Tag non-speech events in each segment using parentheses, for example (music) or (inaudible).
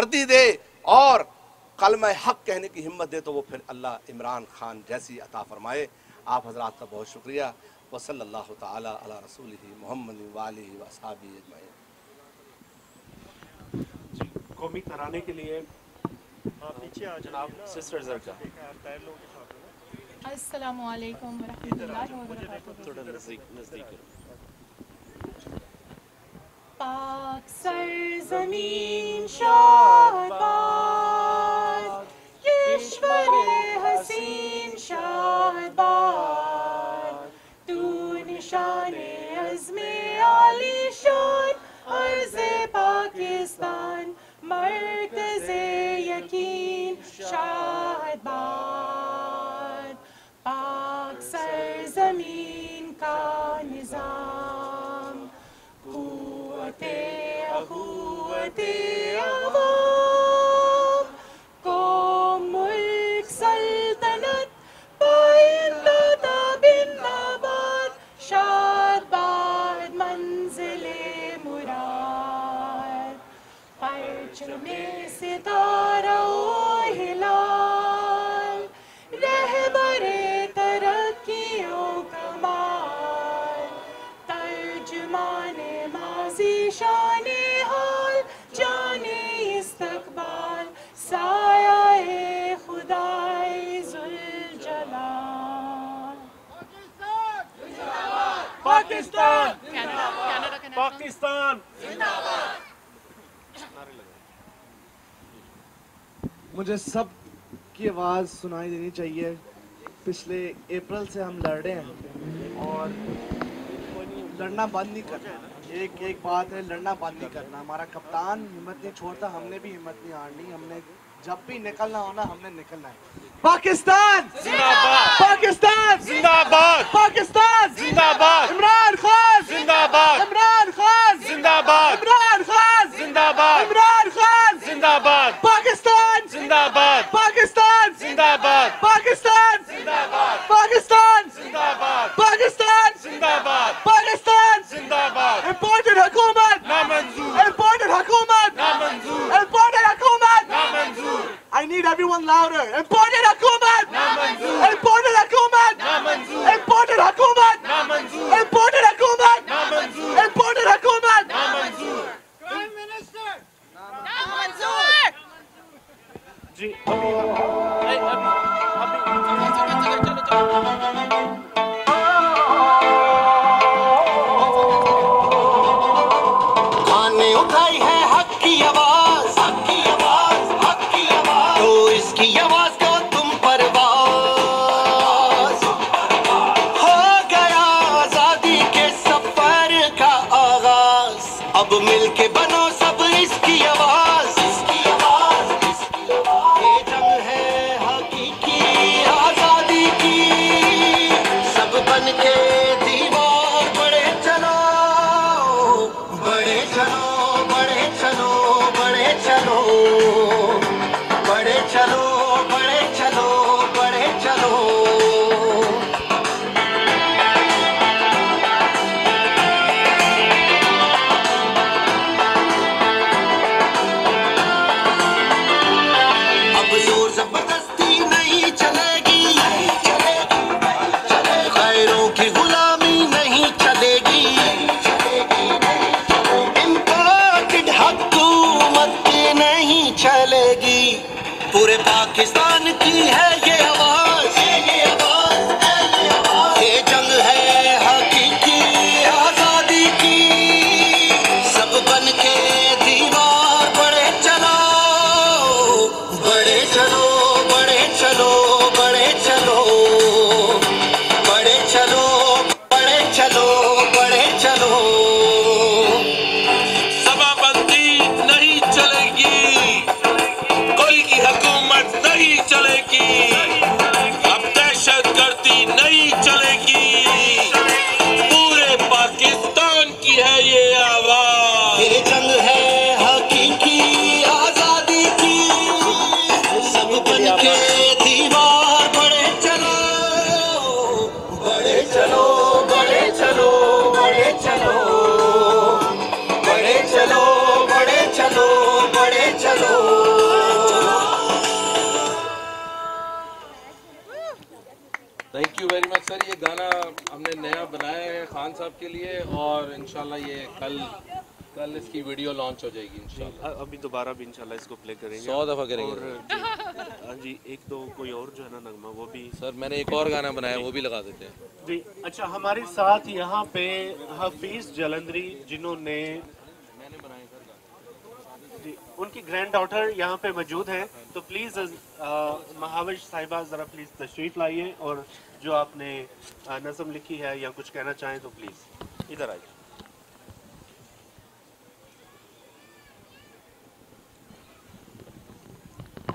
वर्दी दे और कलम हक कहने की हिम्मत दे तो वो फिर अल्लाह इमरान खान जैसी अता फरमाए। आप हजरात का बहुत शुक्रिया। वसल ताला अला रसूल मोहम्मद वाली वसाबी अजमाइन। कौमी तराने के लिए आप नीचे आ जनाब सिस्टर जरका अस्सलाम वालेकुम वरहमतुल्लाहि वबरकातुहू थोड़ा नज़दीक नज़दीक पाक सरजमीन शाहबाज ईश्वर हसीन शाहबाज तू निशान अज़्मे आलीशान अर्ज़ पाकिस्तान मरकज़ यकीन Shahbad Pakistan Canada Canada Canada Pakistan मुझे सब की आवाज़ सुनाई देनी चाहिए। पिछले अप्रैल से हम लड़ रहे हैं और लड़ना बंद नहीं करना। एक एक बात है लड़ना बंद नहीं करना। हमारा कप्तान हिम्मत नहीं छोड़ता हमने भी हिम्मत नहीं हारनी। हमने जब भी निकलना होना हमने निकलना है। पाकिस्तान जिंदाबाद पाकिस्तान जिंदाबाद पाकिस्तान जिंदाबाद इमरान खान जिंदाबाद इमरान खान जिंदाबाद इमरान खान जिंदाबाद इमरान खान जिंदाबाद पाकिस्तान जिंदाबाद पाकिस्तान जिंदाबाद पाकिस्तान जिंदाबाद पाकिस्तान जिंदाबाद पाकिस्तान जिंदाबाद everyone louder. Important Hakumat! Important Hakumat! Important Hakumat! Launch हो जाएगी इंशाल्लाह। अभी दोबारा भी इंशाल्लाह इसको प्ले करेंगे। सौ दफ़ा करेंगे। और जी, हाँ जी एक दो कोई और जो है ना नगमा वो भी सर मैंने एक और गाना बनाया वो भी लगा देते हैं। जी अच्छा हमारे साथ यहाँ पे हफीज जलंधरी जिन्होंने जी उनकी ग्रैंड डॉटर यहाँ पे मौजूद हैं। तो प्लीज़ महाविश साहिबा ज़रा प्लीज़ तशरीफ़ लाइए और जो आपने नज़म लिखी है या कुछ कहना चाहें तो प्लीज़ इधर आइए।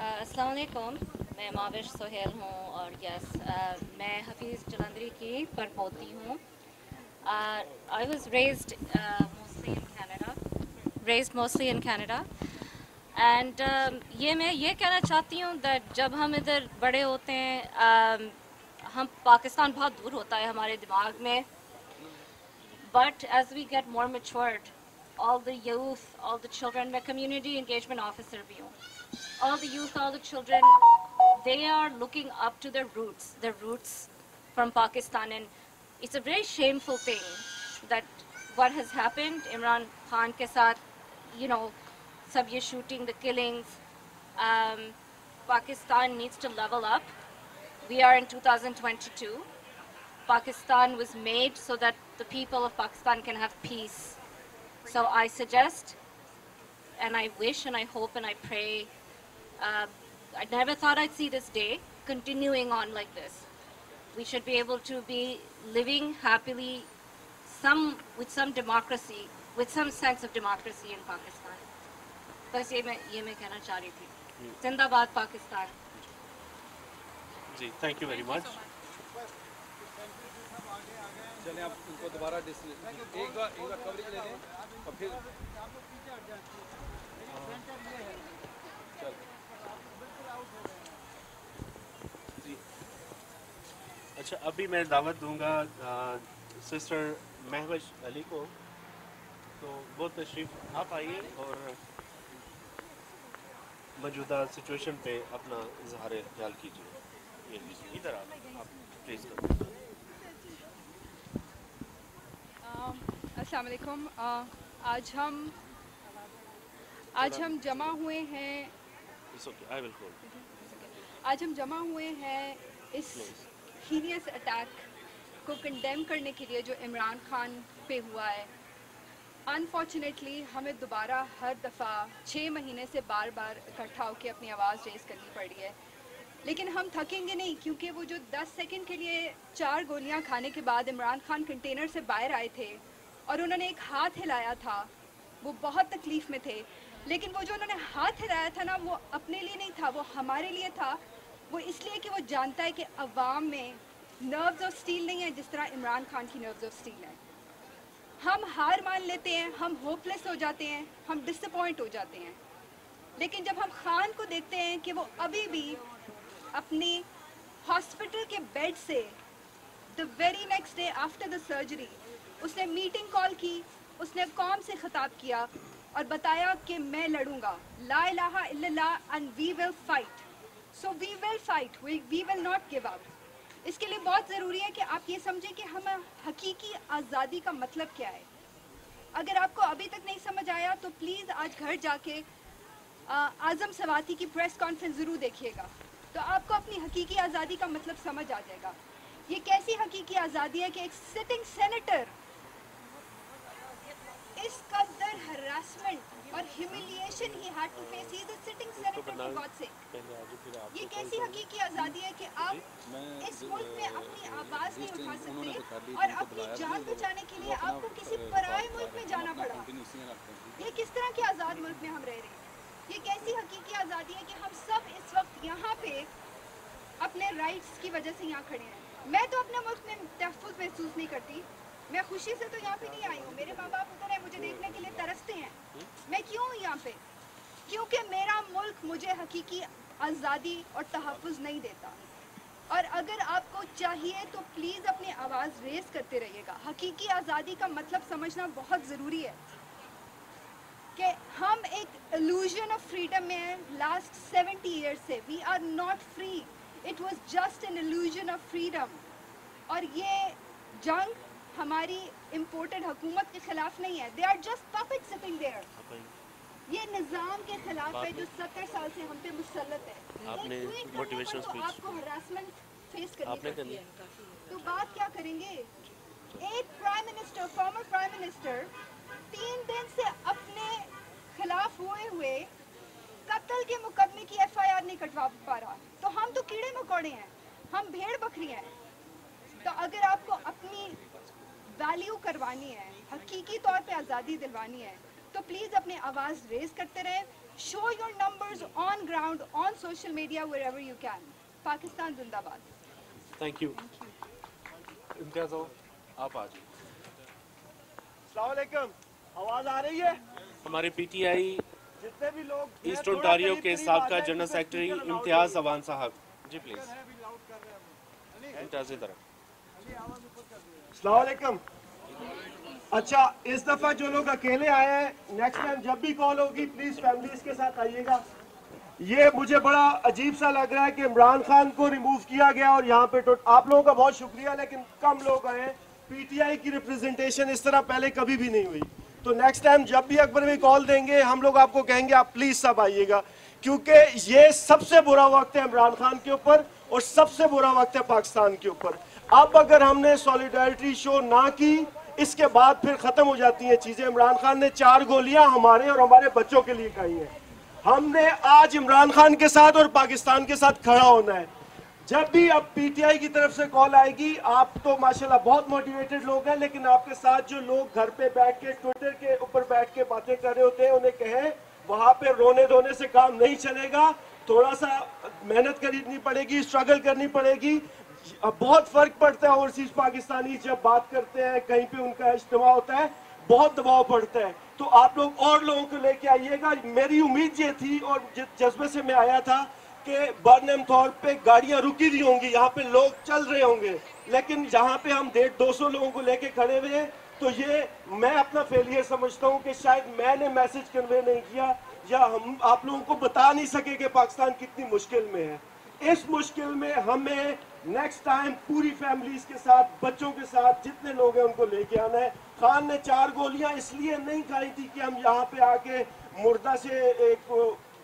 अस्सलाम वालेकुम मैं माविश सोहेल हूँ और यस मैं हफीज़ जलंधरी की परपोती हूँ। I was raised mostly in Canada raised mostly in Canada and ये मैं ये कहना चाहती हूँ दैट जब हम इधर बड़े होते हैं um, हम पाकिस्तान बहुत दूर होता है हमारे दिमाग में। But as we get more matured, all the youth, all the children, मैं community इंगेजमेंट ऑफिसर भी हूँ. all the youth, all the children, they are looking up to their roots, their roots from Pakistan. And it's a very shameful thing that what has happened, Imran Khan ke saath, you know, sab ye shooting, the killings. Um, Pakistan needs to level up. We are in 2022. Pakistan was made so that the people of Pakistan can have peace. So I suggest and I wish and I hope and I pray Uh, I never thought I'd see this day continuing on like this. We should be able to be living happily, some with some democracy, with some sense of democracy in Pakistan. बस ये मैं ये मैं कहना चाह रही थी जिंदाबाद पाकिस्तान जी थैंक यू वेरी मच चलिए आप उनको दोबारा एक बार एक बार कवरेज ले लें और फिर अच्छा अभी मैं दावत दूँगा सिस्टर महवश अली को। तो वो तशरीफ़ आप आइए और मौजूदा सिचुएशन पे अपना इजहार ख्याल कीजिए। इधर आप आप प्लीज़ करो अस्सलाम वालेकुम आज हम आज हम जमा हुए हैं आज हम जमा हुए हैं इस हीनियस अटैक को कंडेम करने के लिए जो इमरान खान पे हुआ है। अनफॉर्चुनेटली हमें दोबारा हर दफ़ा छः महीने से बार बार इकट्ठा होकर अपनी आवाज़ रेज करनी पड़ी है। लेकिन हम थकेंगे नहीं, क्योंकि वो जो 10 सेकंड के लिए चार गोलियाँ खाने के बाद इमरान खान कंटेनर से बाहर आए थे और उन्होंने एक हाथ हिलाया था, वो बहुत तकलीफ़ में थे। लेकिन वो जो उन्होंने हाथ हिलाया था ना, वो अपने लिए नहीं था, वो हमारे लिए था। वो इसलिए कि वो जानता है कि अवाम में नर्व्स ऑफ़ स्टील नहीं है, जिस तरह इमरान खान की नर्व्स ऑफ़ स्टील है। हम हार मान लेते हैं, हम होपलेस हो जाते हैं, हम डिसअपॉइंट हो जाते हैं। लेकिन जब हम खान को देखते हैं कि वो अभी भी अपनी हॉस्पिटल के बेड से the very next day after the surgery उसने मीटिंग कॉल की, उसने कौम से खिताब किया और बताया कि मैं लड़ूँगा। ला इलाहा and we will fight so we will fight we will not give up इसके लिए बहुत ज़रूरी है कि आप ये समझें कि हम हकीकी आज़ादी का मतलब क्या है। अगर आपको अभी तक नहीं समझ आया तो प्लीज़ आज घर जाके आज़म सवाती की प्रेस कॉन्फ्रेंस ज़रूर देखिएगा। तो आपको अपनी हकीकी आज़ादी का मतलब समझ आ जाएगा। ये कैसी हकीकी आज़ादी है कि एक सिटिंग सेनेटर इस कदर हरासमेंट और humiliation he had to face he is a sitting senator for God से। ये कैसी हकीकी आज़ादी है कि आप इस मुल्क में अपनी आवाज़ नहीं उठा सकते और अपनी जान बचाने के लिए आपको किसी पराए मुल्क में जाना पड़ा। ये किस तरह के आज़ाद मुल्क में हम रह रहे हैं? ये कैसी हकीकी आज़ादी है कि हम सब इस वक्त यहाँ पे अपने राइट्स की वजह से यहाँ खड़े हैं? मैं तो अपने मुल्क में तहफुज महसूस नहीं करती। मैं खुशी से तो यहाँ पे नहीं आई हूँ। मेरे माँ बाप उधर है, मुझे देखने के लिए तरसते हैं। मैं क्यों हूँ यहाँ पे? क्योंकि मेरा मुल्क मुझे हकीकी आज़ादी और तहफ़ नहीं देता। और अगर आपको चाहिए तो प्लीज़ अपनी आवाज़ रेस करते रहिएगा। हकीकी आज़ादी का मतलब समझना बहुत ज़रूरी है कि हम एक illusion ऑफ़ फ्रीडम में हैं। लास्ट 70 ईयर्स से we are not free it was just an illusion of freedom और ये जंग हमारी इम्पोर्टेड हुकूमत के खिलाफ नहीं है. They are just puppet sitting there ये निज़ाम के खिलाफ है जो सत्तर साल से हम पे मुसलत है. आपने पर तो आपको हरासमेंट फेस करनी आपने पड़ती। है. तो बात क्या करेंगे? एक prime minister former prime minister तीन दिन से अपने खिलाफ हुए हुए कत्ल के मुकदमे की एफआईआर नहीं कटवा पा रहा. तो हम तो कीड़े मकोड़े हैं. हम भेड़ बकरी हैं. तो अगर आपको अपनी वैल्यू करवानी है हकीकी तौर पे आज़ादी दिलवानी है तो प्लीज़ अपने आवाज़ रेज करते रहे show your numbers on ground on social media wherever you can Pakistan जिंदाबाद। थैंक यू इम्तियाज़ आप आ जाइए आवाज़ आ रही है? हमारे पीटीआई जितने भी लोग ईस्ट ओंटारियो के सबका जनरल सेक्रेटरी इम्तियाज़ अवान साहब। जी प्लीज़ इम्तियाज़ की तरफ़ सलामकुम अच्छा इस दफ़ा जो लोग अकेले आए हैं नेक्स्ट टाइम जब भी कॉल होगी प्लीज़ फैमिलीज़ के साथ आइएगा। ये मुझे बड़ा अजीब सा लग रहा है कि इमरान खान को रिमूव किया गया और यहाँ पे आप लोगों का बहुत शुक्रिया, लेकिन कम लोग आए पीटीआई की रिप्रेजेंटेशन इस तरह पहले कभी भी नहीं हुई। तो नेक्स्ट टाइम जब भी अकबर में कॉल देंगे, हम लोग आपको कहेंगे, आप प्लीज़ सब आइएगा। क्योंकि ये सबसे बुरा वक्त है इमरान खान के ऊपर और सबसे बुरा वक्त है पाकिस्तान के ऊपर। अब अगर हमने सॉलिडारिटी शो ना की, इसके बाद फिर खत्म हो जाती हैं चीज़ें। इमरान खान ने चार गोलियाँ हमारे और हमारे बच्चों के लिए खाई हैं। हमने आज इमरान खान के साथ और पाकिस्तान के साथ खड़ा होना है। जब भी अब पीटीआई की तरफ़ से कॉल आएगी, आप तो माशाल्लाह बहुत मोटिवेटेड लोग हैं, लेकिन आपके साथ जो लोग घर पे बैठ के ट्विटर के ऊपर बैठ के बातें कर रहे होते हैं, उन्हें कहें, वहाँ पे रोने धोने से काम नहीं चलेगा। थोड़ा सा मेहनत करनी पड़ेगी स्ट्रगल करनी पड़ेगी बहुत फ़र्क पड़ता है ओवरसीज पाकिस्तानी जब बात करते हैं, कहीं पे उनका इज्तमा होता है, बहुत दबाव पड़ता है। तो आप लोग और लोगों को लेके आइएगा। मेरी उम्मीद ये थी और जज्बे से मैं आया था कि बर्नम तौर पे गाड़ियाँ रुकी हुई होंगी, यहाँ पे लोग चल रहे होंगे। लेकिन जहाँ पे हम डेढ़ दो सौ लोगों को लेके खड़े हुए हैं तो ये मैं अपना फेलियर समझता हूँ कि शायद मैंने मैसेज कन्वे नहीं किया या हम, आप लोगों को बता नहीं सके कि पाकिस्तान कितनी मुश्किल में है। इस मुश्किल में हमें नेक्स्ट टाइम पूरी फैमिलीज़ के साथ, बच्चों के साथ, जितने लोग हैं, उनको लेके आना है। खान ने चार गोलियाँ इसलिए नहीं खाई थी कि हम यहाँ पे आके मुर्दा से एक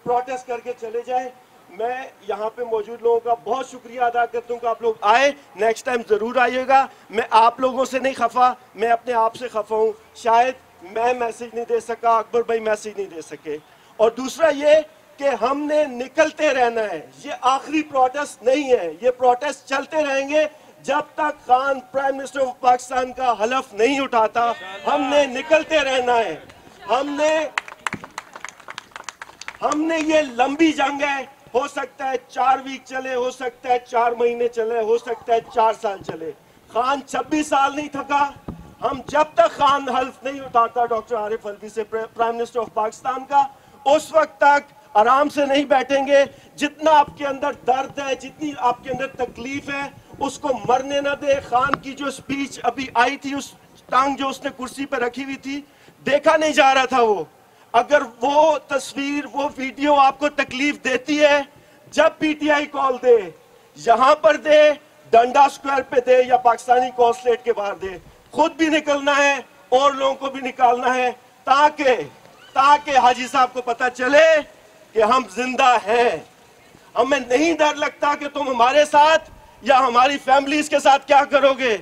प्रोटेस्ट करके चले जाए। मैं यहाँ पे मौजूद लोगों का बहुत शुक्रिया अदा करता हूँ आप लोग आए। नेक्स्ट टाइम ज़रूर आइएगा। मैं आप लोगों से नहीं खफा, मैं अपने आप से खफा हूँ। शायद मैं मैसेज नहीं दे सका, अकबर भाई मैसेज नहीं दे सके। और दूसरा ये कि हमने निकलते रहना है। ये आखिरी प्रोटेस्ट नहीं है। ये प्रोटेस्ट चलते रहेंगे जब तक Khan prime minister of Pakistan का हलफ नहीं उठाता। हमने निकलते रहना है। हमने हमने ये लंबी जंग है। हो सकता है चार वीक चले, हो सकता है चार महीने चले, हो सकता है चार साल चले। खान 26 साल नहीं थका। हम जब तक खान हल्फ नहीं उठाता डॉक्टर आरिफ अलवी से प्राइम मिनिस्टर ऑफ़ पाकिस्तान का, उस वक्त तक आराम से नहीं बैठेंगे। जितना आपके अंदर दर्द है, जितनी आपके अंदर तकलीफ़ है, उसको मरने न दे। खान की जो स्पीच अभी आई थी, उस टांग जो उसने कुर्सी पर रखी हुई थी, देखा नहीं जा रहा था वो। अगर वो तस्वीर, वो वीडियो आपको तकलीफ़ देती है, जब पीटीआई कॉल दे, यहाँ पर दे, डंडा स्क्वायर पे दे या पाकिस्तानी कॉन्सलेट के बाहर दे, खुद भी निकलना है, और लोगों को भी निकालना है, ताकि ताकि हाजी साहब को पता चले कि हम ज़िंदा हैं। हमें नहीं डर लगता कि तुम हमारे साथ या हमारी फैमिलीज़ के साथ क्या करोगे।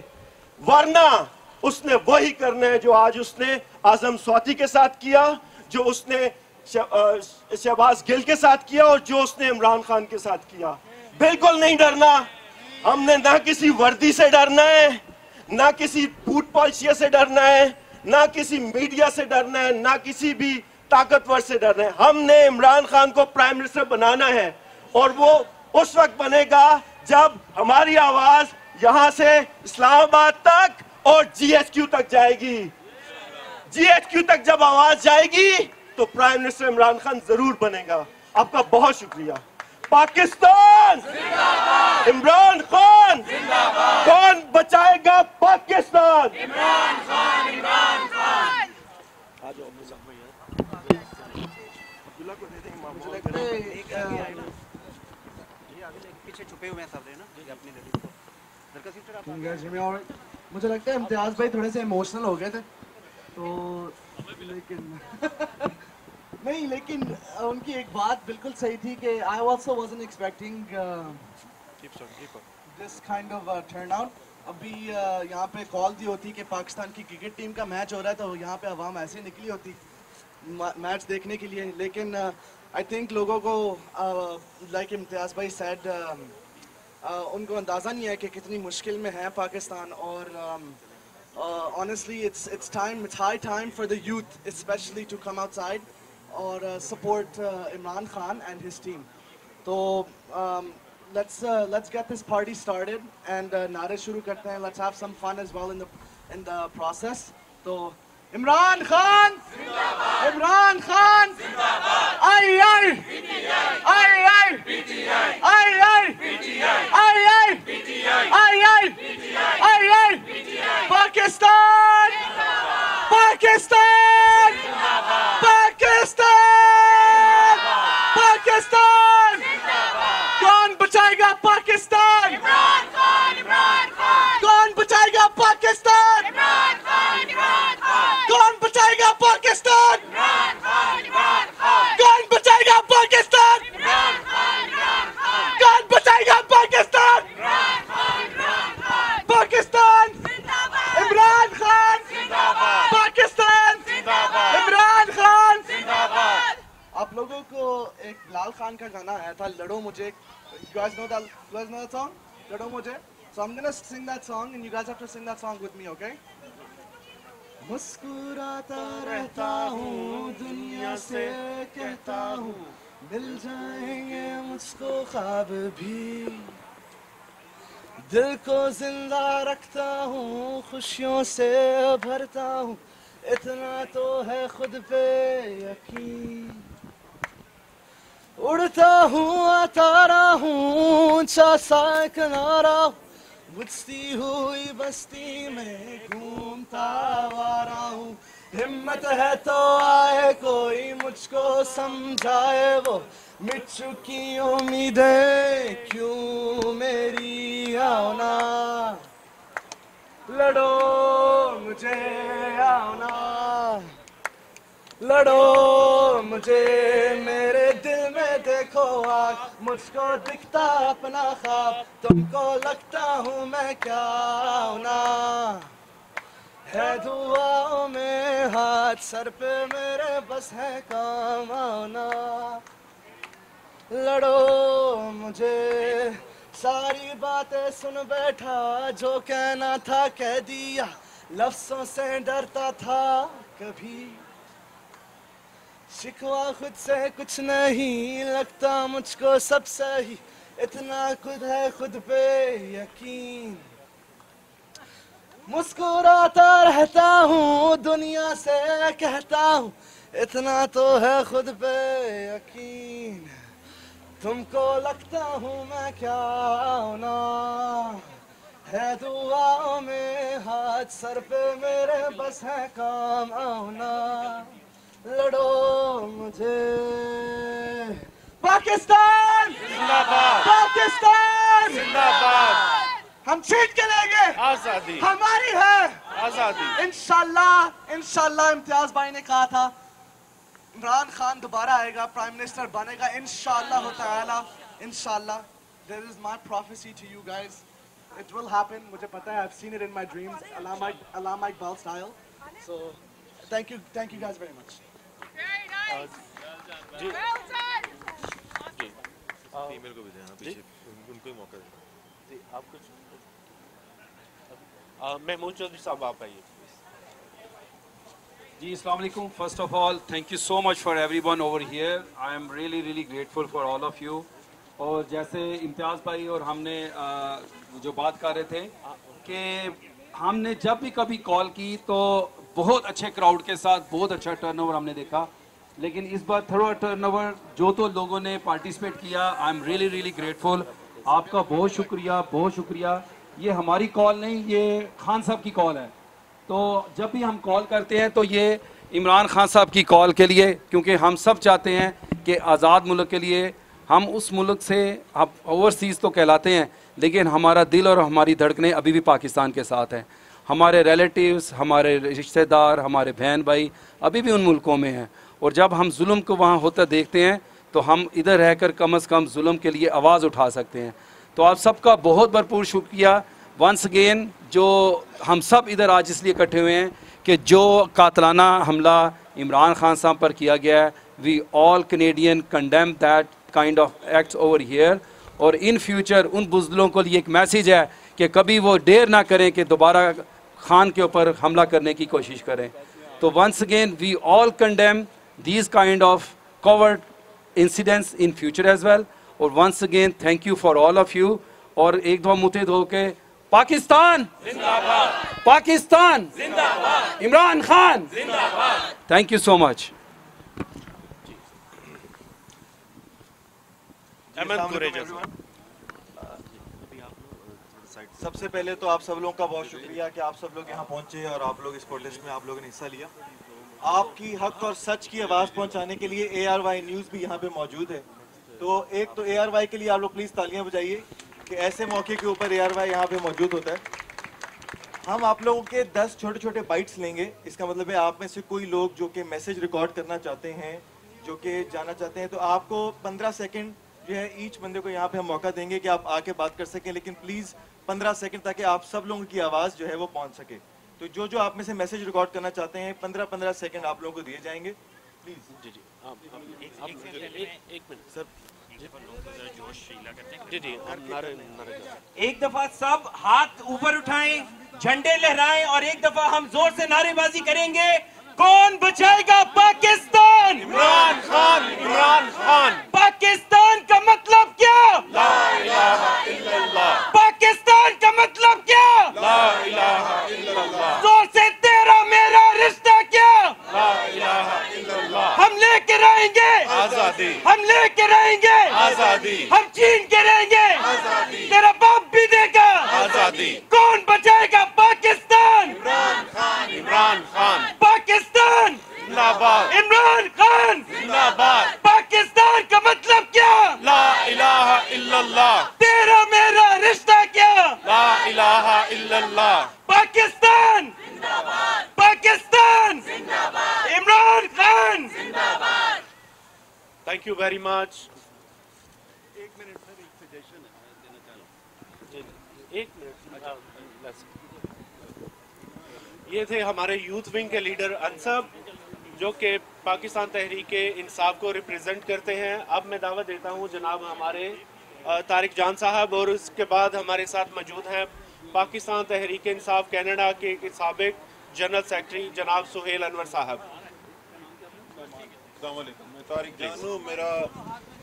वरना उसने वही करना है जो आज उसने आज़म स्वाति के साथ किया, जो उसने शहबाज गिल के साथ किया और जो उसने इमरान खान के साथ किया। बिल्कुल नहीं डरना। हमने ना किसी वर्दी से डरना है, ना किसी बूट पॉलिशिया से डरना है, ना किसी मीडिया से डरना है, ना किसी भी ताकतवर से डरना है। हमने इमरान खान को प्राइम मिनिस्टर बनाना है और वो उस वक्त बनेगा जब हमारी आवाज़ यहाँ से इस्लामाबाद तक और जीएचक्यू तक जाएगी। जीएचक्यू तक जब आवाज़ जाएगी तो प्राइम मिनिस्टर इमरान खान ज़रूर बनेगा। आपका बहुत शुक्रिया। पाकिस्तान! इमरान खान! कौन बचाएगा पाकिस्तान? इमरान खान इमरान खान। पीछे छुपे हुए हैं सब ना अपनी लेडीज़ को। Congratulations. मुझे लगता है इम्तियाज़ भाई थोड़े से इमोशनल हो गए थे। तो लेकिन (laughs) नहीं लेकिन उनकी एक बात बिल्कुल सही थी कि I also wasn't expecting this kind of turnout अभी अ, यहाँ पे कॉल दी होती कि पाकिस्तान की क्रिकेट टीम का मैच हो रहा है तो यहाँ पे आवाम ऐसे निकली होती मैच देखने के लिए। लेकिन आई थिंक लोगों को लाइक इम्तियाज भाई सेड उनको अंदाज़ा नहीं है कि कितनी मुश्किल में है पाकिस्तान और um, uh, honestly it's it's time it's high time for the youth especially to come outside or uh, support uh, Imran Khan and his team so um, let's uh, let's get this party started and uh, नारे शुरू करते हैं let's have some fun as well in the in the process so Imran Khan! Imran Khan! Ay ay! PTI Ay! Ay PTI Ay ay! PTI Ay ay! PTI Ay ay! PTI Pakistan! Pakistan! Pakistan! Pakistan Imran Khan Pakistan Imran Khan आप लोगों को एक लाल खान का गाना आया था लड़ो मुझे you guys know that you guys know that song लड़ो मुझे so I'm gonna sing that song and you guys have to sing that song with me okay मुस्कुराता रहता हूँ दुनिया से कहता हूँ मिल जाएँगे मुझको ख्वाब भी दिल को ज़िंदा रखता हूँ, खुशियों से भरता हूँ। इतना तो है खुद पे यकीन। उड़ता हूँ आता रहा हूँ, ऊँचा सा किनारा बुझती हुई बस्ती में घूमता आवारा हूँ। हिम्मत है तो आए, कोई मुझको समझाए वो मिट चुकी उम्मीदें क्यों मेरी आओ ना? लड़ो मुझे आओ ना। लड़ो मुझे मेरे दिल में देखो आग, मुझको दिखता अपना ख्वाब, तुमको लगता हूँ मैं क्या ना? है दुआओं में हाथ, सर पे मेरे बस है काम आना लड़ो मुझे, सारी बातें सुन बैठा, जो कहना था कह दिया। लफ्जों से डरता था कभी। शिकवा खुद से कुछ नहीं, लगता मुझको सब सही। इतना खुद है खुद पे यकीन। मुस्कुराता रहता हूँ दुनिया से कहता हूँ इतना तो है खुद पे यकीन। तुमको लगता हूँ मैं क्या ना है दुआओं में हाथ सर पे मेरे बस है काम आना। लड़ो मुझे। पाकिस्तान! जिंदाबाद। पाकिस्तान! जिंदाबाद। हम छीट के लेंगे। आज़ादी। हमारी है। आज़ादी। इंशाल्लाह इंशाल्लाह इम्तियाज़ भाई ने कहा था इमरान खान दोबारा आएगा प्राइम मिनिस्टर बनेगा इंशाल्लाह ताला इंशाल्लाह। There is my prophecy to you guys it will happen मुझे पता है I have seen it in my dreams Allama Allama Iqbal style so thank you thank you guys very much ji. Female को भी देना पीछे। उनको ही मौका देना जी आप कुछ महमूद चौधरी साहब आप आइए जी अस्सलाम first of all thank you so much for everyone over here I am really really grateful for all of you और जैसे इम्तियाज़ भाई और हमने जो बात कर रहे थे कि हमने जब भी कभी कॉल की तो बहुत अच्छे क्राउड के साथ बहुत अच्छा टर्नओवर हमने देखा। लेकिन इस बार थोड़ा टर्नओवर जो तो लोगों ने पार्टिसिपेट किया I am really really grateful आपका बहुत शुक्रिया बहुत शुक्रिया। ये हमारी कॉल नहीं, ये खान साहब की कॉल है। तो जब भी हम कॉल करते हैं तो ये इमरान खान साहब की कॉल के लिए, क्योंकि हम सब चाहते हैं कि आज़ाद मुल्क के लिए हम उस मुल्क से आप ओवरसीज़ तो कहलाते हैं, लेकिन हमारा दिल और हमारी धड़कनें अभी भी पाकिस्तान के साथ हैं। हमारे रिलेटिव्स हमारे रिश्तेदार, हमारे बहन भाई अभी भी उन मुल्कों में हैं। और जब हम जुल्म को वहाँ होता देखते हैं तो हम इधर रहकर कम अज़ कम जुल्म के लिए आवाज़ उठा सकते हैं। तो आप सबका बहुत भरपूर शुक्रिया वंस अगेन जो हम सब इधर आज इसलिए इकट्ठे हुए हैं कि जो कातलाना हमला इमरान खान साहब पर किया गया है we all Canadian condemn that kind of acts over here और इन फ्यूचर उन बुजलों को लिए एक मैसेज है कि कभी वो देर ना करें कि दोबारा खान के ऊपर हमला करने की कोशिश करें। तो once again we all condemn these kind of coward incidents in future as well और once again thank you for all of you और एक दो मुतद धो के Pakistan! Pakistan Imran Khan! Thank you so much सबसे पहले तो आप सब लोगों का बहुत शुक्रिया कि आप सब लोग यहाँ पहुँचे और आप लोग इस प्रोटेस्ट में आप लोगों ने हिस्सा लिया। आपकी हक और सच की आवाज़ पहुँचाने के लिए ए आर वाई न्यूज़ भी यहाँ पे मौजूद है। तो एक तो ए आर वाई के लिए आप लोग प्लीज़ तालियाँ बजाइए कि ऐसे मौके के ऊपर ए आर वाई यहाँ पे मौजूद होता है। हम आप लोगों के 10 छोटे छोटे बाइट्स लेंगे। इसका मतलब है आप में से कोई लोग जो कि मैसेज रिकॉर्ड करना चाहते हैं जो कि जाना चाहते हैं तो आपको 15 सेकंड जो है ईच बंदे को यहाँ पे हम मौका देंगे कि आप आके बात कर सकें लेकिन प्लीज़ 15 सेकंड ताकि आप सब लोगों की आवाज़ जो है वो पहुँच सके। तो जो जो आप में से मैसेज रिकॉर्ड करना चाहते हैं पंद्रह पंद्रह सेकेंड आप लोगों को दिए जाएँगे। प्लीज़ जी जी। आप आप एक एक एक मिनट। सर। जी जी एक दफ़ा सब हाथ ऊपर उठाएँ, झंडे लहराएँ और एक दफ़ा हम ज़ोर से नारेबाजी करेंगे। कौन बचाएगा पाकिस्तान? इमरान खान इमरान खान। पाकिस्तान का मतलब क्या? ला इलाहा इल्लल्लाह। पाकिस्तान का मतलब क्या? ला इलाहा इल्लल्लाह। ज़ोर से तेरा मेरा रिश्ता क्या? ला इलाहा इल्लल्लाह। हम लेके रहेंगे। आज़ादी। हम लेके रहेंगे। आज़ादी। हम छीन के रहेंगे। आज़ादी। तेरा बाप भी देगा। आज़ादी। कौन बचाएगा पाकिस्तान इमरान खान इमरान खान पाकिस्तान जिंदाबाद इमरान खान जिंदाबाद पाकिस्तान का मतलब क्या ला इलाहा इल्लल्लाह तेरा मेरा रिश्ता क्या ला इलाहा इल्लल्लाह Pakistan Pakistan Imran Khan thank you very much एक मिनट हाँ, बस। ये थे हमारे यूथ विंग के लीडर अनसब, जो कि पाकिस्तान तहरीक इंसाफ को रिप्रेजेंट करते हैं। अब मैं दावा देता हूँ, जनाब हमारे तारिक जान साहब और उसके बाद हमारे साथ मौजूद हैं पाकिस्तान तहरीक इंसाफ, कनाडा के सबक जनरल सेक्रेटरी जनाब सुहेल अनवर साहब।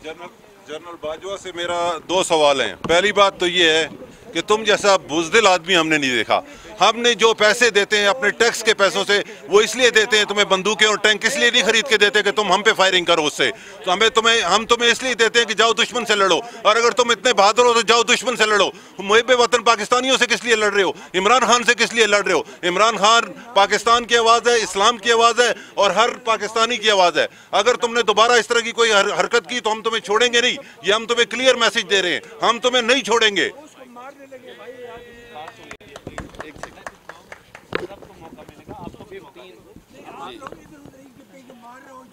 जनरल जनरल बाजवा से मेरा दो सवाल हैं। पहली बात तो ये है कि तुम जैसा बुजदिल आदमी हमने नहीं देखा। हमने जो पैसे देते हैं अपने टैक्स के पैसों से, वो इसलिए देते हैं तुम्हें बंदूकें और टैंक इसलिए नहीं खरीद के देते कि तुम हम पे फायरिंग करो उससे। तो हमें तुम्हें, हम तुम्हें इसलिए देते हैं कि जाओ दुश्मन से लड़ो। और अगर तुम इतने बहादुर हो तो जाओ दुश्मन से लड़ो। मुहब वतन पाकिस्तानियों से किस लिए लड़ रहे हो? इमरान खान से किस लिए लड़ रहे हो? इमरान खान पाकिस्तान की आवाज़ है, इस्लाम की आवाज़ है और हर पाकिस्तानी की आवाज़ है। अगर तुमने दोबारा इस तरह की कोई हरकत की तो हम तुम्हें छोड़ेंगे नहीं। ये हम तुम्हें क्लियर मैसेज दे रहे हैं। हम तुम्हें नहीं छोड़ेंगे।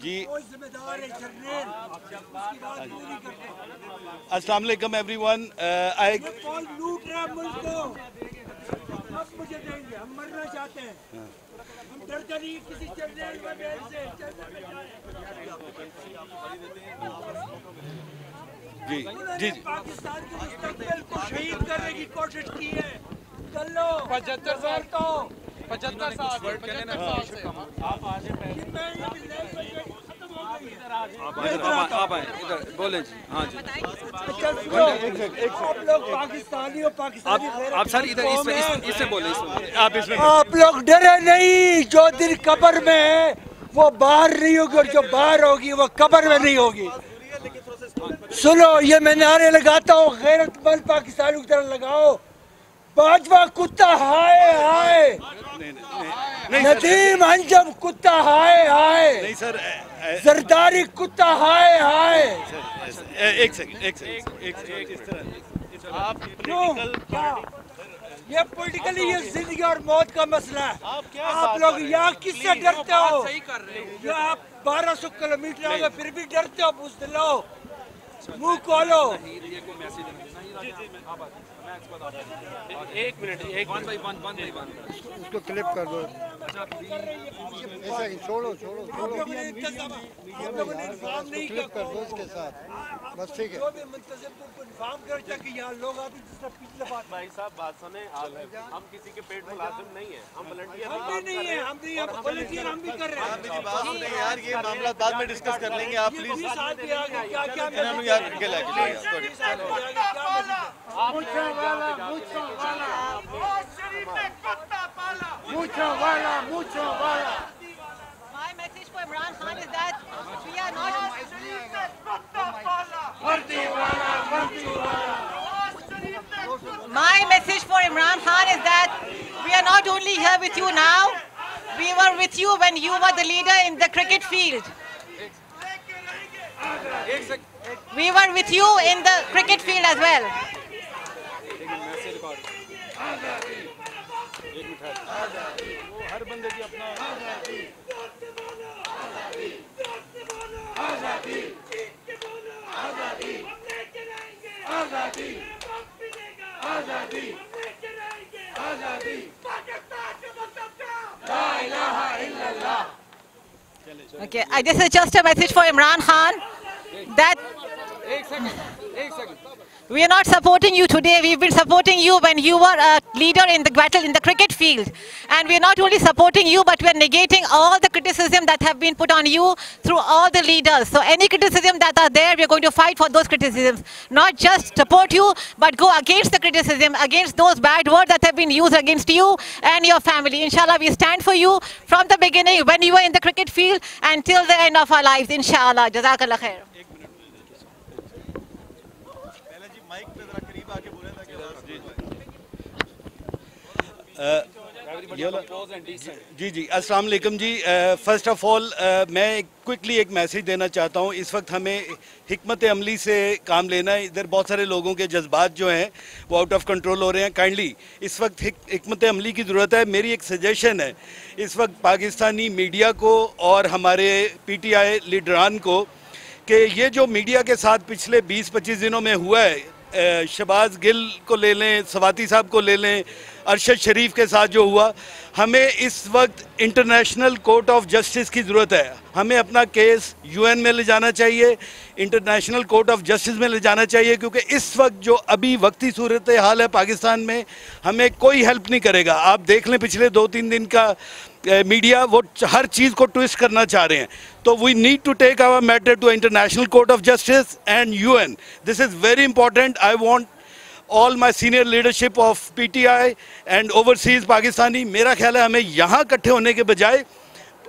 जी। अस्सलाम वालेकुम एवरीवन आई लूट रहा मुल्क को? अब मुझे देंगे हम मरना चाहते हैं। हम डरते नहीं किसी मेल से। जी जी पाकिस्तान के मुस्तकबिल को शहीद करने की कोशिश की है। लो पचहत्तर साल। तो पचहत्तर साल। पचहत्तर साल से। आप आज आप आए आप आप आए। इधर बोले जी। हाँ जी। आप लोग पाकिस्तानी पाकिस्तानी आप सर इधर इसमें इस- इससे बोले इसमें आप इसमें आप लोग डरे नहीं। जो दिन कबर में है वो बाहर नहीं होगी और जो बाहर होगी वो कबर में नहीं होगी। सुनो ये मैं नारे लगाता हूँ। गैरतमंद पाकिस्तानी की तरह लगाओ। बाजवा कुत्ता हाय हाय। नदीम अंजम कुत्ता हाय हाय। नहीं सर जरदारी कुत्ता हाय हाय। एक सेकंड एक सेकंड एक सेकंड इस तरह क्यों? क्या? ये पॉलिटिकली ये ज़िंदगी और मौत का मसला है। आप क्या आप बात लोग यहाँ? किससे डरते हो। जो आप 1200 किलोमीटर आ गए Please. फिर भी डरते हो? बुजदिलो मुँह खोलो। एक मिनट एक one by one one by one उसको क्लिप कर दो ऐसा ही छोड़ो छोड़ो क्लिप कर दो इसके साथ बस ठीक है भाई साहब बात सुने आप हम किसी के पेट में लाजिम नहीं है हम वॉलंटियर हम भी नहीं है हम भी यहाँ वॉलंटियर हम भी कर रहे हैं मेरी बात सुनिए यार ये मामला बाद में डिस्कस कर लेंगे आप प्लीज़ आगे आगे यार इनके लाके bala, mucho bala. Mucho bala, mucho bala. My message for Imran Khan is that we are not... My message for Imran Khan is that we are not only here with you now, we were with you when you were the leader in the cricket field. We were with you in the cricket field as well. हर बंदे की अपना आज़ादी आज़ादी आज़ादी आज़ादी आज़ादी ला इलाहा इल्लल्लाह Okay, I, this is just a message for Imran Khan that एक सेकंड एक second. We are not supporting you today. We've been supporting you when you were a leader in the battle in the cricket field. And we are not only supporting you, but we are negating all the criticism that have been put on you through all the leaders. So any criticism that are there, we are going to fight for those criticisms. Not just support you, but go against the criticism, against those bad words that have been used against you and your family. Inshallah, we stand for you from the beginning, when you were in the cricket field, until the end of our lives. Inshallah. Jazakallah khair. जी जी, अस्सलाम वालेकुम जी। First of all मैं quickly एक message देना चाहता हूँ। इस वक्त हमें हिकमत अमली से काम लेना है। इधर बहुत सारे लोगों के जज्बात जो हैं, वो आउट ऑफ़ कंट्रोल हो रहे हैं। काइंडली इस वक्त हमत अमली की ज़रूरत है। मेरी एक सजेशन है, इस वक्त पाकिस्तानी मीडिया को और हमारे पीटीआई, लीडरान को, कि ये जो मीडिया के साथ पिछले 20-25 दिनों में हुआ है शबाज गिल को ले लें, सवाती साहब को ले लें, अरशद शरीफ के साथ जो हुआ, हमें इस वक्त इंटरनेशनल कोर्ट ऑफ़ जस्टिस की ज़रूरत है। हमें अपना केस यूएन में ले जाना चाहिए, इंटरनेशनल कोर्ट ऑफ़ जस्टिस में ले जाना चाहिए, क्योंकि इस वक्त जो अभी वक्ती सूरत हाल है पाकिस्तान में, हमें कोई हेल्प नहीं करेगा। आप देख लें पिछले दो तीन दिन का मीडिया वो हर चीज़ को ट्विस्ट करना चाह रहे हैं। तो we need to take our matter to International Court of Justice and UN this is very important I want all my senior leadership of PTI and overseas Pakistani मेरा ख्याल है हमें यहाँ इकट्ठे होने के बजाय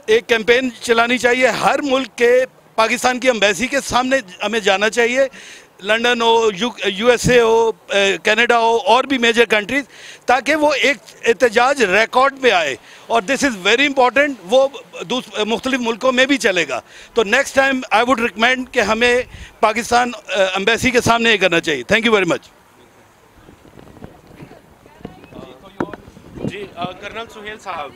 एक कैंपेन चलानी चाहिए। हर मुल्क के पाकिस्तान की अम्बेसी के सामने हमें जाना चाहिए। लंदन हो यू यूएसए हो कनाडा हो और भी मेजर कंट्रीज़ ताकि वो एक एहतजाज रिकॉर्ड में आए। और दिस इज़ वेरी इंपॉर्टेंट वो मुख्तलिफ़ मुल्कों में भी चलेगा। तो next time I would recommend कि हमें पाकिस्तान अम्बेसी के सामने ये करना चाहिए। थैंक यू वेरी मच जी कर्नल सुहेल साहब।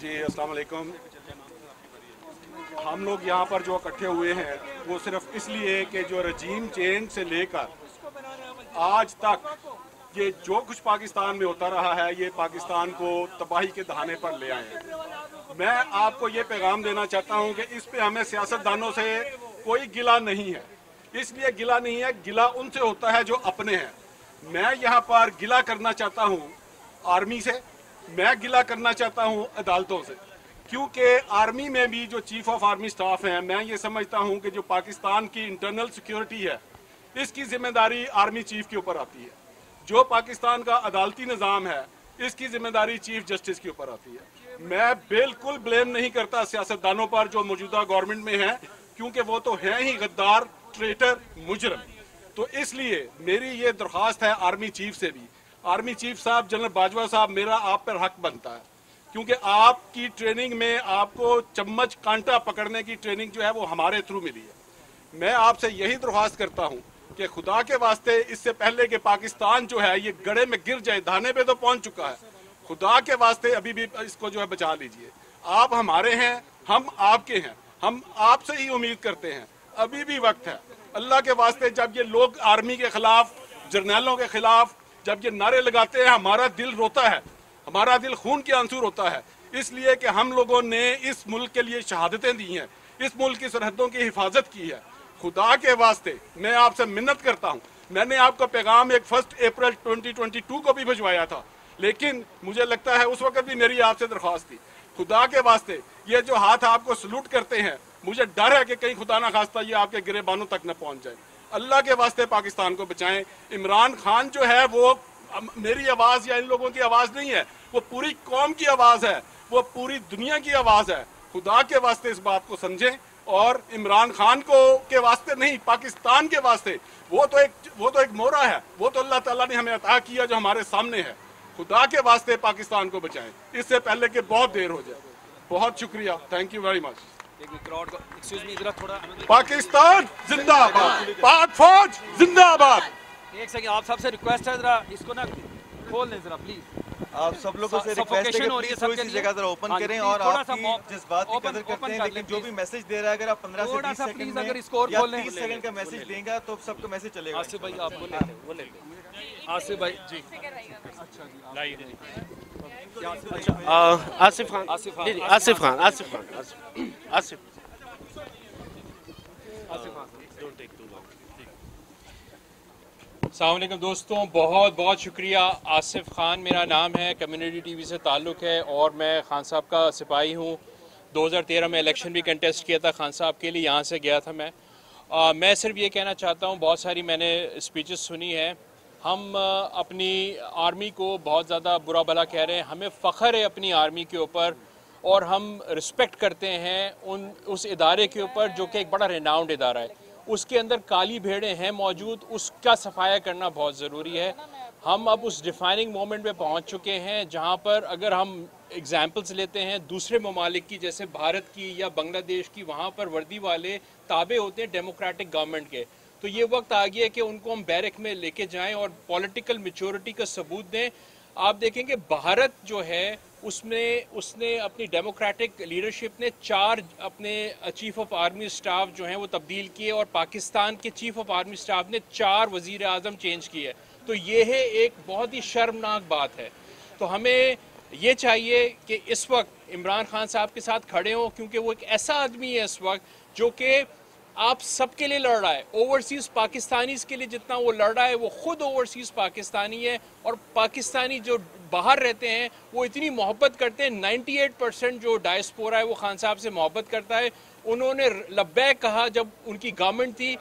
जी अस्सलाम वालेकुम। हम लोग यहाँ पर जो इकट्ठे हुए हैं, वो सिर्फ़ इसलिए कि जो रजीम चेंज से लेकर आज तक ये जो कुछ पाकिस्तान में होता रहा है, ये पाकिस्तान को तबाही के दहाने पर ले आए मैं आपको ये पैगाम देना चाहता हूँ कि इस पे हमें सियासतदानों से कोई गिला नहीं है। इसलिए गिला नहीं है, गिला उनसे होता है जो अपने हैं। मैं यहाँ पर गिला करना चाहता हूँ आर्मी से, मैं गिला करना चाहता हूँ अदालतों से। क्योंकि आर्मी में भी जो चीफ ऑफ़ आर्मी स्टाफ हैं, मैं ये समझता हूँ कि जो पाकिस्तान की इंटरनल सिक्योरिटी है, इसकी ज़िम्मेदारी आर्मी चीफ के ऊपर आती है। जो पाकिस्तान का अदालती निज़ाम है, इसकी ज़िम्मेदारी चीफ जस्टिस के ऊपर आती है। मैं बिल्कुल ब्लेम नहीं करता सियासतदानों पर जो मौजूदा गवर्नमेंट में हैं, क्योंकि वो तो हैं ही गद्दार ट्रेटर मुजरम। तो इसलिए मेरी ये दरख्वास्त है आर्मी चीफ से भी। आर्मी चीफ साहब, जनरल बाजवा साहब, मेरा आप पर हक बनता है। क्योंकि आपकी ट्रेनिंग में आपको चम्मच कांटा पकड़ने की ट्रेनिंग जो है वो हमारे थ्रू मिली है। मैं आपसे यही दरख्वास्त करता हूँ कि खुदा के वास्ते इससे पहले कि पाकिस्तान जो है ये गड़े में गिर जाए धाने पे तो पहुँच चुका है। खुदा के वास्ते अभी भी इसको जो है बचा लीजिए। आप हमारे हैं, हम आपके हैं, हम आपसे ही उम्मीद करते हैं। अभी भी वक्त है। अल्लाह के वास्ते जब ये लोग आर्मी के खिलाफ, जर्नैलों के खिलाफ जब ये नारे लगाते हैं, हमारा दिल रोता है। हमारा दिल खून के आँसू होता है। इसलिए कि हम लोगों ने इस मुल्क के लिए शहादतें दी हैं। इस मुल्क की सरहदों की हिफाजत की है। खुदा के वास्ते मैं आपसे मिन्नत करता हूँ। मैंने आपका पैगाम एक फ़र्स्ट अप्रैल 2022 को भी भिजवाया था। लेकिन मुझे लगता है उस वक्त भी मेरी आपसे दरख्वास्त थी। खुदा के वास्ते ये जो हाथ आपको सलूट करते हैं, मुझे डर है कि कहीं खुदा ना खास्ता ये आपके गिरेबानों तक न पहुँच जाए। अल्लाह के वास्ते पाकिस्तान को बचाएँ। इमरान खान जो है वो मेरी आवाज़ या इन लोगों की आवाज़ नहीं है। वो पूरी कौम की आवाज़ है। वो पूरी दुनिया की आवाज़ है। खुदा के वास्ते इस बात को समझें और इमरान खान को के वास्ते नहीं पाकिस्तान के वास्ते। वो तो एक वो तो एक मोरा है। वो तो अल्लाह ताला ने हमें अता किया जो हमारे सामने है। खुदा के वास्ते पाकिस्तान को बचाएँ। इससे पहले कि बहुत देर हो जाए। बहुत शुक्रिया। Thank you very much Pakistan जिंदाबाद। पाक फौज जिंदाबाद। एक सेकंड आप सबसे रिक्वेस्ट है जरा इसको ना खोल दें जरा प्लीज़ आप सब लोगों से रिक्वेस्ट है कि हो थोड़ी जगह जरा ओपन हाँ, करें और आपकी जिस बात की कदर करते हैं लेकिन जो भी मैसेज दे रहा है अगर आप 15 से 20 सेकंड में अगर या खोल लें। 30 सेकंड का मैसेज देंगे तो सबको मैसेज चलेगा। आसिफ भाई आप बोले वो ले आसिफ भाई जी। अच्छा जी आ, आसिफ खान। आसिफ खान। आसिफ खान आसिफ खान आसिफ आसिफ अलैक्म दोस्तों बहुत बहुत शुक्रिया। आसिफ खान मेरा नाम है कम्युनिटी टीवी से ताल्लुक़ है और मैं खान साहब का सिपाही हूँ। 2013 में इलेक्शन भी कंटेस्ट किया था खान साहब के लिए यहाँ से गया था मैं। आ, मैं सिर्फ़ ये कहना चाहता हूँ बहुत सारी मैंने स्पीचेस सुनी है। हम अपनी आर्मी को बहुत ज़्यादा बुरा भला कह रहे हैं। हमें फ़ख्र है अपनी आर्मी के ऊपर और हम रिस्पेक्ट करते हैं उन उस इदारे के ऊपर जो कि एक बड़ा रिनाउंड इदारा है। उसके अंदर काली भेड़ें हैं मौजूद, उसका सफाया करना बहुत ज़रूरी है। हम अब उस डिफाइनिंग मोमेंट पे पहुँच चुके हैं, जहाँ पर अगर हम एग्जाम्पल्स लेते हैं, दूसरे ममालिक की, जैसे भारत की या बांग्लादेश की, वहाँ पर वर्दी वाले ताबे होते हैं डेमोक्रेटिक गवर्नमेंट के। तो ये वक्त आ गया है कि उनको हम बैरक में लेके जाएँ और पॉलिटिकल मेच्योरिटी का सबूत दें। आप देखेंगे, भारत जो है उसमें उसने अपनी डेमोक्रेटिक लीडरशिप ने चार अपने चीफ ऑफ़ आर्मी स्टाफ जो हैं वो तब्दील किए और पाकिस्तान के चीफ ऑफ़ आर्मी स्टाफ ने चार वज़ीर आज़म चेंज किए। तो ये है एक बहुत ही शर्मनाक बात है। तो हमें ये चाहिए कि इस वक्त इमरान खान साहब के साथ खड़े हों, क्योंकि वो एक ऐसा आदमी है इस वक्त जो कि आप सबके लिए लड़ रहा है। ओवरसीज़ पाकिस्तानीज के लिए जितना वो लड़ रहा है, वो खुद ओवरसीज़ पाकिस्तानी है और पाकिस्तानी जो बाहर रहते हैं, वो इतनी मोहब्बत करते हैं। 98 परसेंट जो डायस्पोरा है, वो खान साहब से मोहब्बत करता है। उन्होंने लब्बैक कहा जब उनकी गवर्नमेंट थी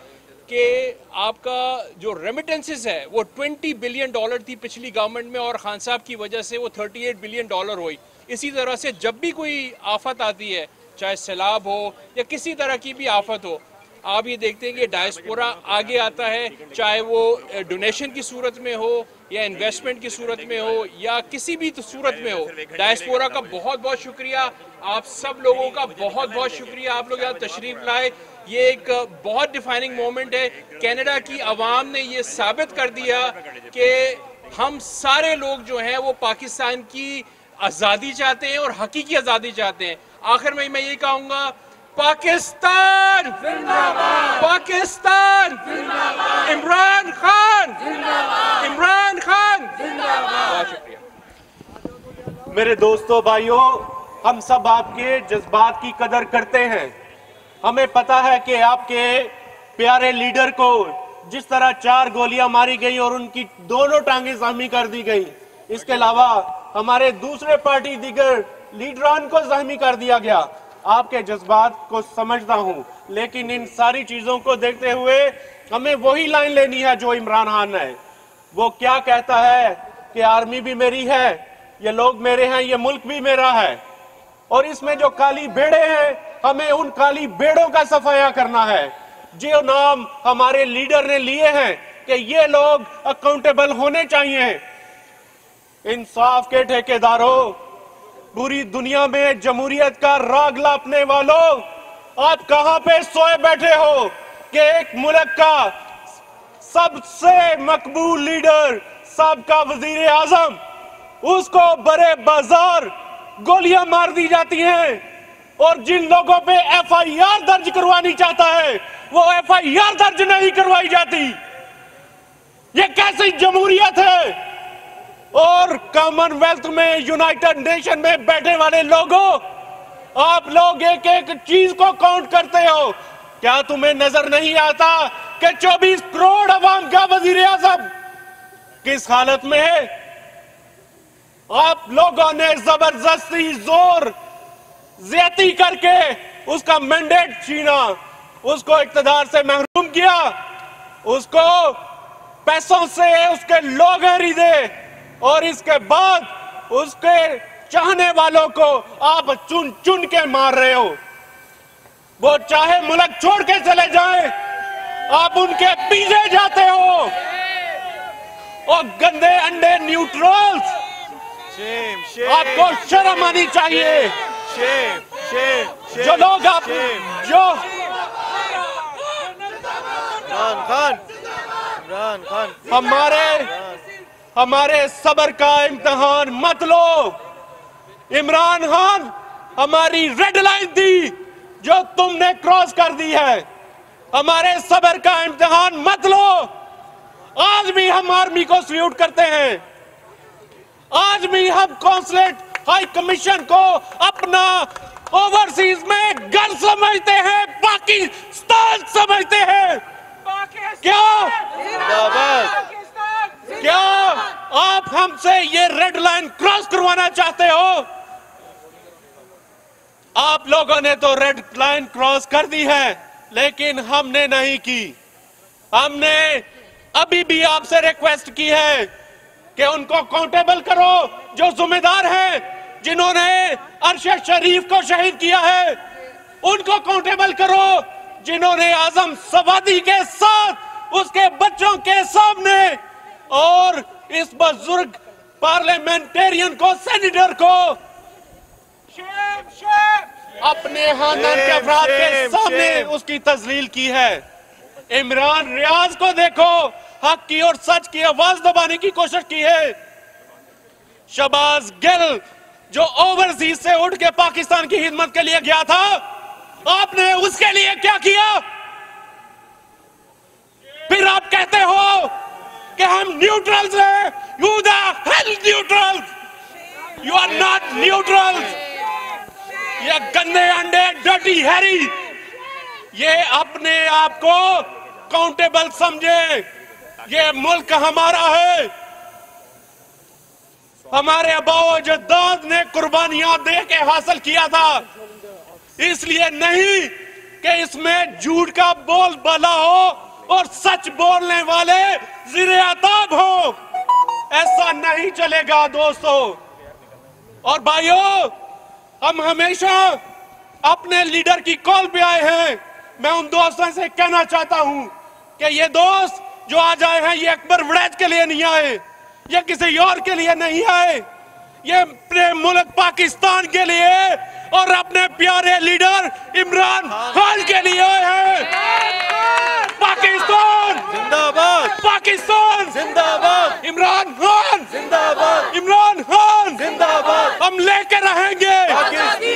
कि आपका जो रेमिटेंसेस है, वो 20 बिलियन डॉलर थी पिछली गवर्नमेंट में और खान साहब की वजह से वो 38 बिलियन डॉलर हुई। इसी तरह से जब भी कोई आफत आती है, चाहे सैलाब हो या किसी तरह की भी आफत हो आप ये देखते हैं कि डायस्पोरा आगे आता है, चाहे वो डोनेशन की सूरत में हो या इन्वेस्टमेंट की सूरत में हो या किसी भी सूरत में हो डायस्पोरा का बहुत बहुत शुक्रिया। आप सब लोगों का बहुत बहुत शुक्रिया। आप लोग यहाँ तशरीफ़ लाए। ये एक बहुत डिफाइनिंग मोमेंट है। कनाडा की आवाम ने ये साबित कर दिया कि हम सारे लोग जो हैं वो पाकिस्तान की आज़ादी चाहते हैं और हकीकी आज़ादी चाहते हैं। आखिर में मैं ये कहूँगा पाकिस्तान पाकिस्तान इमरान खान इमरान खान बहुत शुक्रिया। मेरे दोस्तों भाइयों हम सब आपके जज्बात की कदर करते हैं। हमें पता है कि आपके प्यारे लीडर को जिस तरह चार गोलियाँ मारी गई और उनकी दोनों टांगे जख्मी कर दी गई इसके अलावा हमारे दूसरे पार्टी दिगर लीडरान को जख्मी कर दिया गया। आपके जज्बात को समझता हूँ। लेकिन इन सारी चीज़ों को देखते हुए हमें वही लाइन लेनी है जो इमरान खान है वो क्या कहता है कि आर्मी भी मेरी है, ये लोग मेरे हैं, ये मुल्क भी मेरा है। और इसमें जो काली बेड़े हैं, हमें उन काली बेड़ों का सफाया करना है। जो नाम हमारे लीडर ने लिए हैं कि ये लोग अकाउंटेबल होने चाहिए। इंसाफ के ठेकेदारों पूरी दुनिया में जमहूरियत का राग लापने वालों, आप कहाँ पे सोए बैठे हो कि एक मुल्क का सबसे मकबूल लीडर सबका वज़ीर आज़म उसको बड़े बाज़ार गोलियाँ मार दी जाती हैं और जिन लोगों पे एफआईआर दर्ज करवानी चाहता है, वो एफआईआर दर्ज नहीं करवाई जाती। ये कैसी जमहूरियत है? और कॉमनवेल्थ में यूनाइटेड नेशन में बैठे वाले लोगों, आप लोग एक एक चीज़ को काउंट करते हो। क्या तुम्हें नज़र नहीं आता कि 24 करोड़ अवाम का वज़ीर आज़म किस हालत में है? आप लोगों ने ज़बरदस्ती ज़ोर ज़्यादा करके उसका मैंडेट छीना, उसको इकतदार से महरूम किया, उसको पैसों से उसके लोग खरीदे और इसके बाद उसके चाहने वालों को आप चुन चुन के मार रहे हो। वो चाहे मुल्क छोड़ के चले जाए आप उनके पीछे जाते हो। और गंदे अंडे न्यूट्रल्स आपको शर्म आनी चाहिए। शेम शेम जो लोग आप जो इमरान खान खान। हमारे हमारे सबर का इम्तहान मत लो। इमरान खान हमारी रेड लाइन थी जो तुमने क्रॉस कर दी है। हमारे सबर का इम्तहान मत लो। आज भी हम आर्मी को सल्यूट करते हैं। आज भी हम कॉन्सुलेट हाई कमीशन को अपना ओवरसीज में घर समझते हैं पाकिस्तान समझते हैं। क्या? क्या आप हमसे ये रेड लाइन क्रॉस करवाना चाहते हो? आप लोगों ने तो रेड लाइन क्रॉस कर दी है, लेकिन हमने नहीं की। हमने अभी भी आपसे रिक्वेस्ट की है कि उनको काउंटेबल करो, जो जिम्मेदार हैं, जिन्होंने अरशद शरीफ को शहीद किया है, उनको काउंटेबल करो, जिन्होंने आज़म सवादी के साथ, उसके बच्चों के सामने और इस बुज़ुर्ग पार्लियामेंटेरियन को सेनेटर को। अपने खानदान के अफराद के सामने शेम। उसकी तजलील की है। इमरान रियाज को देखो हक की और सच की आवाज़ दबाने की कोशिश की है। शबाज गिल जो ओवरसीज से उठ के पाकिस्तान की हिदमत के लिए गया था आपने उसके लिए क्या किया फिर आप कहते हो हम न्यूट्रल्स हैं you the hell neutrals you are not neutrals ये गंदे अंडे डटी हैरी ये अपने आप को काउंटेबल समझे। ये मुल्क हमारा है। हमारे अबाओ जद्दाद ने कुर्बानियाँ दे के हासिल किया था। इसलिए नहीं कि इसमें झूठ का बोल बाला हो। और सच बोलने वाले जिरे अताब हो। ऐसा नहीं चलेगा दोस्तों। और भाइयों, हम हमेशा अपने लीडर की कॉल पे आए हैं। मैं उन दोस्तों से कहना चाहता हूँ कि ये दोस्त जो आज आए हैं, ये अकबर वड़ैच के लिए नहीं आए। ये किसी और के लिए नहीं आए। ये अपने मुल्क पाकिस्तान के लिए और अपने प्यारे लीडर इमरान खान के लिए है। पाकिस्तान। जिंदाबाद। पाकिस्तान। जिंदाबाद। इमरान खान। जिंदाबाद। इमरान खान। जिंदाबाद। हम लेके रहेंगे।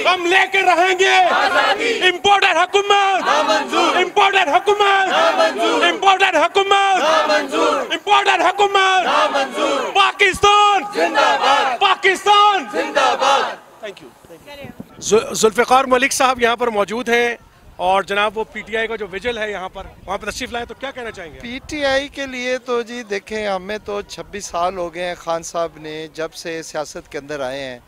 हम लेके रहेंगे। इम्पोर्टेड हुकूमत इम्पोर्टेड हुकूमत इम्पोर्टेड हुकूमत इम्पोर्टेड हुकूमत पाकिस्तान। पाकिस्तान थैंक यू जु- जुल्फ़िकार मलिक साहब यहाँ पर मौजूद हैं और जनाब वो पीटीआई का जो विजल है यहाँ पर वहाँ पर तशरीफ़ लाए तो क्या कहना चाहेंगे? पीटीआई के लिए तो जी देखें हमें तो 26 साल हो गए हैं खान साहब ने जब से सियासत के अंदर आए हैं।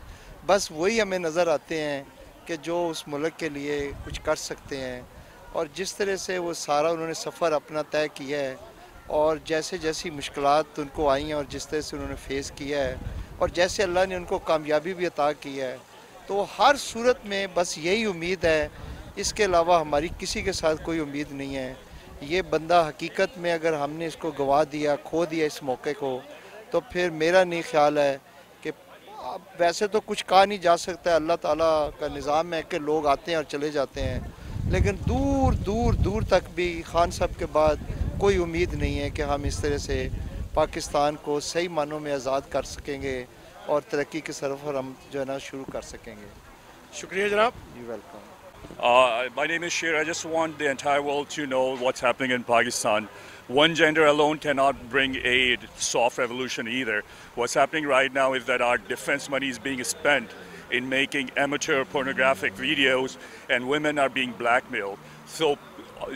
बस वही हमें नज़र आते हैं कि जो उस मुल्क के लिए कुछ कर सकते हैं। और जिस तरह से वो सारा उन्होंने सफ़र अपना तय किया है और जैसे जैसी मुश्किल उनको आई हैं और जिस तरह से उन्होंने फेस किया है और जैसे अल्लाह ने उनको कामयाबी भी अता की है तो हर सूरत में बस यही उम्मीद है, इसके अलावा हमारी किसी के साथ कोई उम्मीद नहीं है। ये बंदा हकीकत में अगर हमने इसको गवा दिया, खो दिया इस मौके को तो फिर मेरा नहीं ख्याल है कि वैसे तो कुछ कहा नहीं जा सकता अल्लाह ताला का निज़ाम है कि लोग आते हैं और चले जाते हैं। लेकिन दूर दूर दूर तक भी खान साहब के बाद कोई उम्मीद नहीं है कि हम इस तरह से पाकिस्तान को सही मानों में आज़ाद कर सकेंगे। और तरक्की के सफ़र हम जो है ना शुरू कर सकेंगे शुक्रिया जनाब you welcome Uh, my name is Shir. I just want the entire world to know what's happening in Pakistan. One gender alone cannot bring a soft revolution either. What's happening right now is that our defense money is being spent in making amateur pornographic videos and women are being blackmailed. So uh,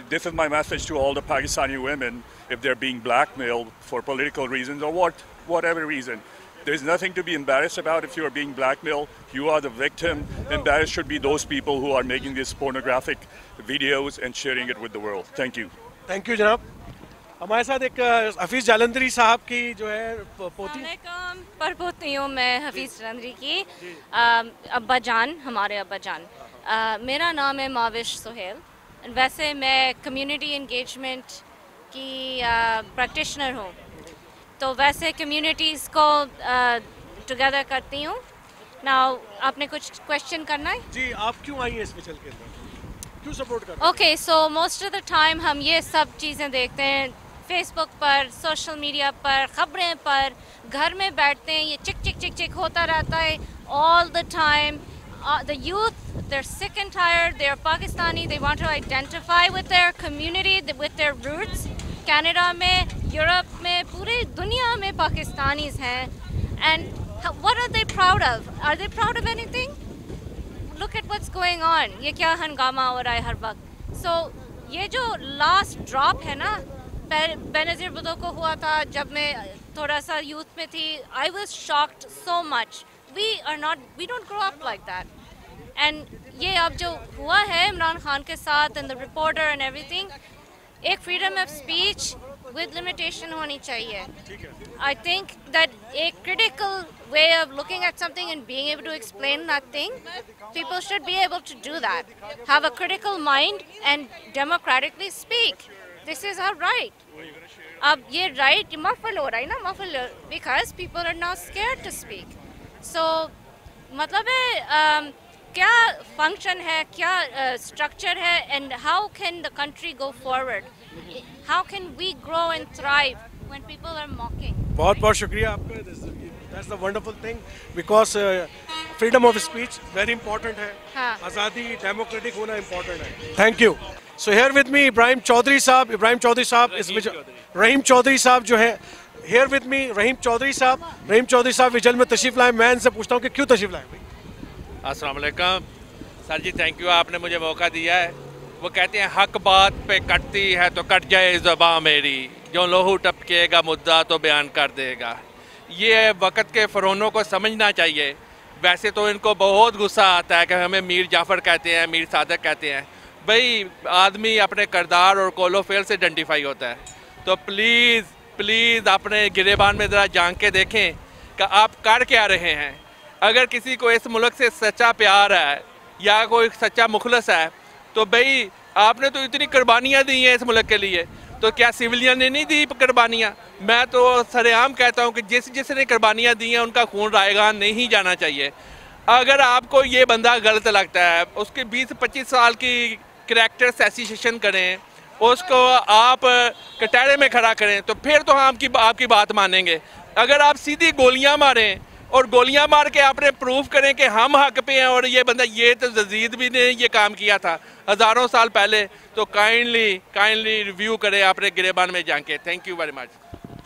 this is my message to all the Pakistani women if they're being blackmailed for political reasons or what, whatever reason. There's nothing to be embarrassed about if you are being blackmailed. You are the victim. Embarrassed should be those people who are making these pornographic videos and sharing it with the world. Thank you. Thank you जनाब हमारे साथ एक अ, हफीज जालंधरी साहब की जो है प- पोती वालेकुम पर पोती हूँ मैं हफीज़ चंद्री की अम, अब्बा जान हमारे अब्बा जान अ, मेरा नाम है माविश सुहेल वैसे मैं कम्युनिटी इंगेजमेंट की प्रैक्टिशनर हूँ तो वैसे कम्युनिटीज़ को टुगेदर करती हूँ। ना आपने कुछ क्वेश्चन करना है? जी आप क्यों आई हैं इस मिचल के अंदर? क्यों सपोर्ट कर okay so most of the time हम ये सब चीज़ें देखते हैं। फेसबुक पर सोशल मीडिया पर खबरें पर घर में बैठते हैं ये चिक चिक चिक चिक होता रहता है all the time the youth they're sick and tired they're pakistani they want to identify with their community with their roots Canada में, यूरोप में, पूरे दुनिया में पाकिस्तानीज हैं। And what are they proud of? Are they proud of anything? Look at what's going on. ये क्या हंगामा हो रहा है हर वक्त। सो so, ये जो लास्ट ड्रॉप है ना बेनज़ीर भुट्टो को हुआ था जब मैं थोड़ा सा यूथ में थी। I was shocked so much we are not we don't grow up like that and ये अब जो हुआ है, इमरान खान के साथ and the reporter and everything एक freedom of speech with limitation होनी चाहिए। आई थिंक दैट एक critical way of looking at something and being able to explain that thing people should be able to do that have a critical mind and democratically speak this is our right अब ये right muffle हो रहा है ना muffle because people are not scare to speak so मतलब है क्या function है क्या uh, structure है and how can the country go forward? How can we grow and thrive when people are mocking? बहुत बहुत शुक्रिया आपका। That's the wonderful thing because freedom of speech very important है। हाँ। आज़ादी डेमोक्रेटिक होना इंपॉर्टेंट है। Thank you so here with me Ibrahim Chaudhry साहब। इब्राहिम चौधरी साहब इस रहीम चौधरी। साहब जो है here with me Rahim Chaudhry साहब। रहीम चौधरी साहब विजल में तशरीफ़ लाए। मैं इनसे पूछता हूँ कि क्यों तशरीफ़ लाए भाई? अस्सलाम वालेकुम। सर जी थैंक यू आपने मुझे मौका दिया है। वो कहते हैं, हक बात पे कटती है तो कट जाए ज़बा मेरी। जो लोहू टपकेगा, मुद्दा तो बयान कर देगा। ये वक़्त के फ़रोनों को समझना चाहिए। वैसे तो इनको बहुत गुस्सा आता है कि हमें मीर जाफ़र कहते हैं, मीर सादक कहते हैं। भाई, आदमी अपने करदार और कोलो फेल से आइडेंटिफाई होता है। तो प्लीज़ प्लीज़ अपने गिरेबान में ज़रा जान के देखें कि आप कर क्या रहे हैं। अगर किसी को इस मुल्क से सच्चा प्यार है या कोई सच्चा मुखलस है तो भाई, आपने तो इतनी कुर्बानियाँ दी हैं इस मुल्क के लिए। तो क्या सिविलियन ने नहीं दी कुर्बानियाँ? मैं तो सरेआम कहता हूँ कि जिस जिसने कुर्बानियाँ दी हैं, उनका खून रायगा नहीं जाना चाहिए। अगर आपको ये बंदा गलत लगता है, उसके 20-25 साल की करेक्टर एसोसिएशन करें, उसको आप कटहरे में खड़ा करें तो फिर तो हम आपकी आपकी बात मानेंगे। अगर आप सीधी गोलियाँ मारें और गोलियाँ मार के आपने प्रूफ करें कि हम हक पे हैं और ये बंदा ये तो जजीद भी ने ये काम किया था हज़ारों साल पहले। तो काइंडली काइंडली रिव्यू करें आपने गिरेबान में जाके। थैंक यू वेरी मच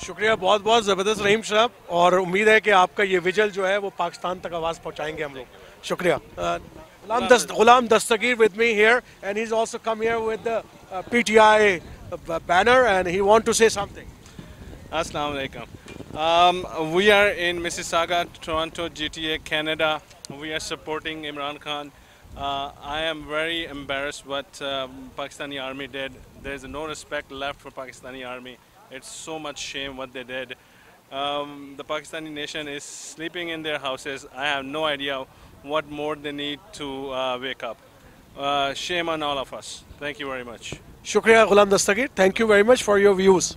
शुक्रिया बहुत बहुत ज़बरदस्त रहीम साहब और उम्मीद है कि आपका ये विजल जो है वो पाकिस्तान तक आवाज़ पहुंचाएँगे हम लोग। शुक्रिया। Uh, Ghulam Dast Ghulam Dastgir with me here and he is also come here with the PTI banner and he want to say something. Assalamu alaikum. Um, we are in Mississauga, Toronto, GTA, Canada. We are supporting Imran Khan. Uh, I am very embarrassed what uh, Pakistani army did. There's no respect left for Pakistani army. It's so much shame what they did. Um, the Pakistani nation is sleeping in their houses. I have no idea what more they need to uh, wake up. Uh, shame on all of us. Thank you very much. Shukriya Ghulam Dastagir. Thank you very much for your views.